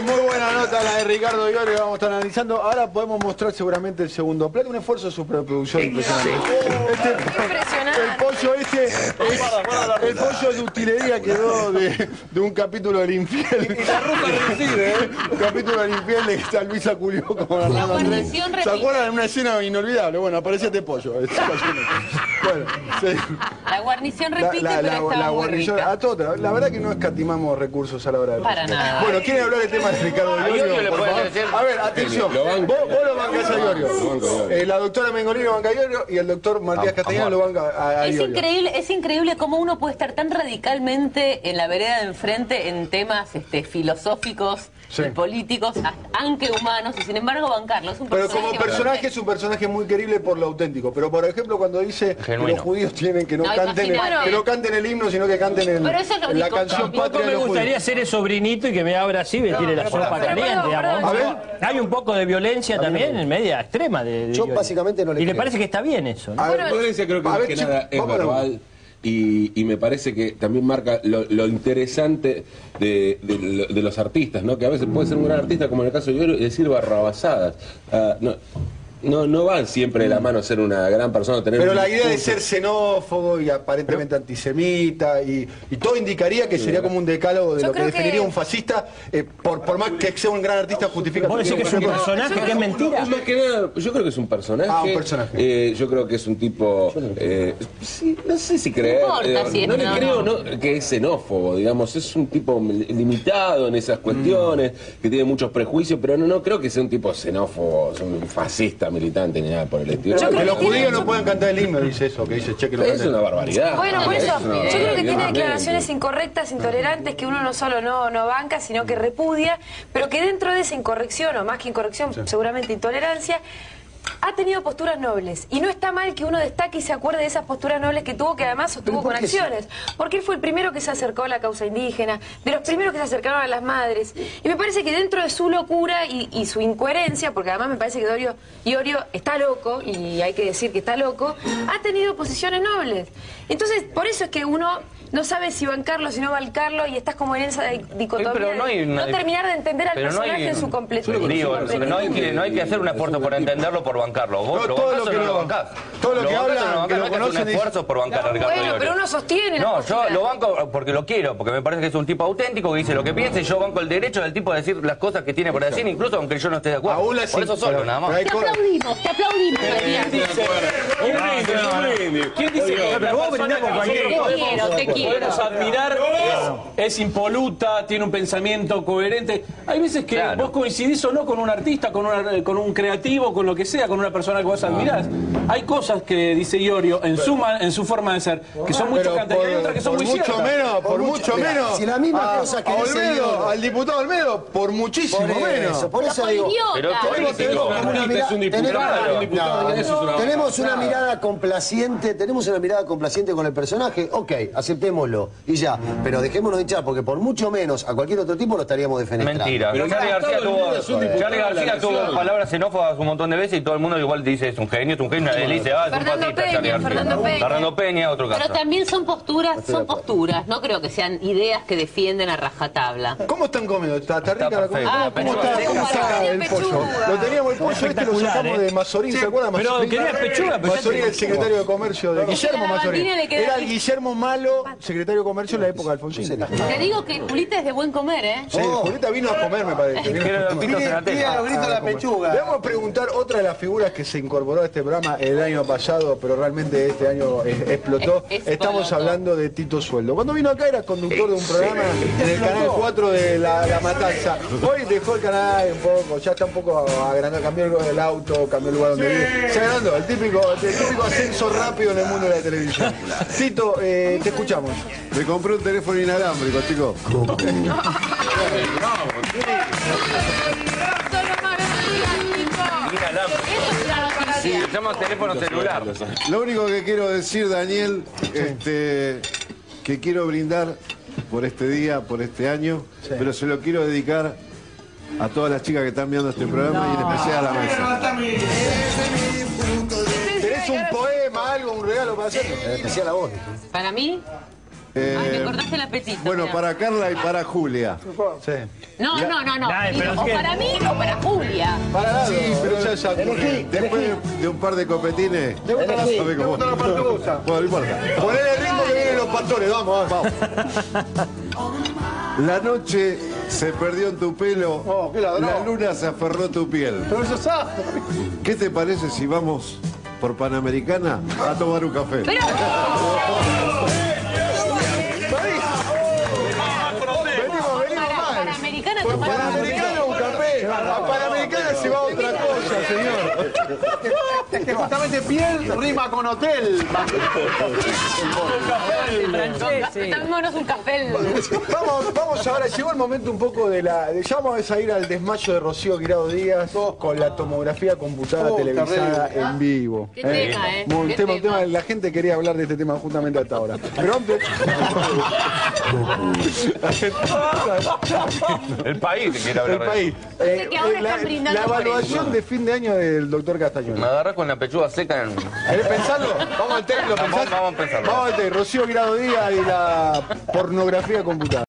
Muy buena nota la de Ricardo Iorio vamos a estar analizando. Ahora podemos mostrar seguramente el segundo plato. Un esfuerzo de superproducción impresionante. Este, Impresionante. el pollo este, es- el pollo de utilería quedó de, de un capítulo del infiel. Un capítulo del infiel de que está Luisa Culió con Hernando Andrés. ¿Se acuerdan de una escena inolvidable? Bueno, aparece este pollo. este. Bueno, sí. La guarnición La, repite, la, la, pero la muy guarnición, rica. a toda. La verdad que no escatimamos recursos a la hora de Para nada. Bueno, ¿quieren hablar del tema de Ricardo Iorio? Iorio le A ver, atención. Lo banco. Vos, vos lo bancás a Iorio. Lo banco a Iorio. Eh, la doctora Mengolini banca a Iorio y el doctor Matías Castellano lo banca a, a Es Iorio. increíble, es increíble cómo uno puede estar tan radicalmente en la vereda de enfrente en temas este, filosóficos Sí. y políticos, aunque humanos, y sin embargo bancarlo. Es un Pero como personaje es un personaje muy querible por lo auténtico. Pero por ejemplo cuando dice que los judíos tienen que no, No, canten el, que no canten el himno, sino que canten el- Pero eso es lo la único- canción tampoco patria me gustaría ser el sobrinito y que me abra así y me tire la sopa caliente, digamos. A ver. Hay un poco de violencia también en media extrema de, de Yo Iorio. básicamente no le Y le parece que está bien eso, ¿no? A ver, La violencia creo que más que nada es verbal y, y me parece que también marca lo, interesante de, de lo- de los artistas, ¿no? Que a veces puede ser un gran artista, como en el caso de Iorio, y decir barrabasadas. Ah, no, no, no van siempre de la mano ser una gran persona, tener Pero la idea de ser xenófobo y aparentemente antisemita y, y todo indicaría que sería como un decálogo de Yo lo que definiría que- un fascista, eh, por, por más que sea un gran artista justifica. ¿Vos decís que es un personaje, que es mentira? Es más que nada, yo creo que es un personaje. Ah, un personaje. Eh, yo creo que es un tipo. eh, sí, no sé si creer. importa eh, si es no le no, creo que es xenófobo, digamos. Es un tipo limitado en esas cuestiones, que tiene muchos prejuicios, pero no, no creo que sea un tipo xenófobo, es un fascista militante ni nada por el estilo. Que los que judíos no puedan cantar el himno, dice eso, que dice che que no es una barbaridad. Bueno, por Es eso, yo creo que tiene declaraciones incorrectas, intolerantes, que uno no solo no, no banca, sino que repudia, pero que dentro de esa incorrección, o más que incorrección, seguramente intolerancia, ha tenido posturas nobles. Y no está mal que uno destaque y se acuerde de esas posturas nobles que tuvo, que además sostuvo ¿por con sí? acciones. Porque él fue el primero que se acercó a la causa indígena, de los primeros que se acercaron a las madres. Y me parece que dentro de su locura y, y su incoherencia, porque además me parece que Dorio Iorio está loco, y hay que decir que está loco, ha tenido posiciones nobles. Entonces, por eso es que uno no sabe si bancarlo, si no bancarlo, y estás como en esa di- dicotomía pero no hay de una- terminar de entender al Pero no personaje hay, en su completo. Digo, no hay, que, no hay que hacer un esfuerzo por entenderlo, por bancarlo. Vos No, lo todo bancás lo o que no lo- lo bancás. todo lo que bancás o hablan, no bancás, que lo que conocen un esfuerzo por bancar a Ricardo Bueno, Iorio. pero uno sostiene No, yo lo banco porque lo quiero, porque me parece que es un tipo auténtico que dice lo que piensa y yo banco el derecho del tipo de decir las cosas que tiene por decir, incluso aunque yo no esté de acuerdo. Aún así, por eso solo, pero- nada más. Te aplaudimos, te aplaudimos, Matías. ¿Quién dice que Pero vos brindás por cualquier Te quiero, te quiero. podemos admirar es, impoluta, tiene un pensamiento coherente. Hay veces que vos coincidís o no con un artista, con, con un creativo, con lo que sea, con una persona que vos admirás. Hay cosas que dice Iorio en su, en su forma de ser que son muy Pero chocantes y hay otras que son por muy mucho ciertas. menos, por, Por mucho, mucho- mira, menos. si la misma a, cosa que a dice Olmedo, al diputado Olmedo, por muchísimo Por menos. eso, por Pero eso digo. Pero Tenemos, una mirada, complaciente, tenemos una mirada complaciente con el personaje, ok, aceptémoslo y ya, pero dejémonos de hinchar porque por mucho menos a cualquier otro tipo lo estaríamos defenestrando. Mentira. Pero Charlie García tuvo, palabras xenófobas un montón de veces y todo el mundo igual dice es un genio, es un genio, le dice, ah, es un Fernando fascista, Peña, García. Fernando Peña. Fernando Peña, otro caso. Pero también son posturas, son posturas, no creo que sean ideas que defienden a rajatabla. ¿Cómo están comiendo? ¿Está, está rica la perfecto, comida? la ¿Cómo pechuga está, cómo el pollo? pechuga. Lo teníamos el pollo, este lo sacamos ¿eh? de Mazorín, ¿se acuerdan? Pero Mazorín? quería pechuga, pero ya Mazorín, te- el secretario de comercio de Guillermo la Mazorín. bandina le queda Era el aquí. Guillermo Malo, secretario de comercio en la época de Alfonsín. Te digo que Julita es de buen comer, ¿eh? Sí, Julieta vino a comer, me parece. Vino Quiero a los comer. pitos en la tela. Le vamos a preguntar otra de las figuras que se incorporó a este programa el año pasado, pero realmente este año eh, explotó. Es- Estamos explotó. hablando de Tito Sueldo. Cuando vino acá era conductor de un programa en el canal 4 de La, La Matanza. Hoy dejó el canal un poco, ya está un poco agrandado, cambió el, el auto, cambió el lugar donde vive. Se agrandó, el típico, el típico ascenso rápido en el mundo de la televisión. Tito, eh, te escuchamos. Me compré un teléfono inalámbrico, chicos. Mira, Sí, llama teléfono celular. Lo único que quiero decir, Daniel, este, que quiero brindar por este día, por este año, pero se lo quiero dedicar a todas las chicas que están viendo este programa y en especial a la mesa. ¿Tenés un poema, algo, un regalo para hacernos? En especial a vos. Para mí, Eh, Ay, me cortaste el apetito. bueno, mirá. para Carla y para Julia. Sí. No, no, no, no. Dale, pero o para mí o para Julia. Para. Sí, pero ya, ya. Elegí, Después elegí. de, un par de copetines. ¿Te gusta la, ¿sabe cómo? gusta la partusa? Bueno, no importa. Ponele el ritmo que vienen los pastores, vamos, vamos. La noche se perdió en tu pelo. Oh, qué ladrón. La luna se aferró a tu piel. Pero eso sabe. ¿Qué te parece si vamos por Panamericana a tomar un café? Pero. Yeah. Justamente piel rima con hotel. Tomémonos un café. Vamos, vamos ahora, llegó el momento un poco de la. de- ya vamos a ir al desmayo de Rocío Guirado Díaz con la tomografía computada Oh, televisada terrible. en vivo. Qué tema, ¿eh? Muy- Qué tema, tema. tema, la gente quería hablar de este tema justamente hasta ahora. Pero antes. El país te quiere hablar el de país. Que ahora la, están brindando la por evaluación de fin de año del doctor Me Castañón. agarras con la pechuga seca en... ¿Querés pensarlo? Vamos al té, ¿lo Vamos, pensás? vamos a pensarlo. Vamos al té, Rocío Guirado Díaz y la pornografía computada.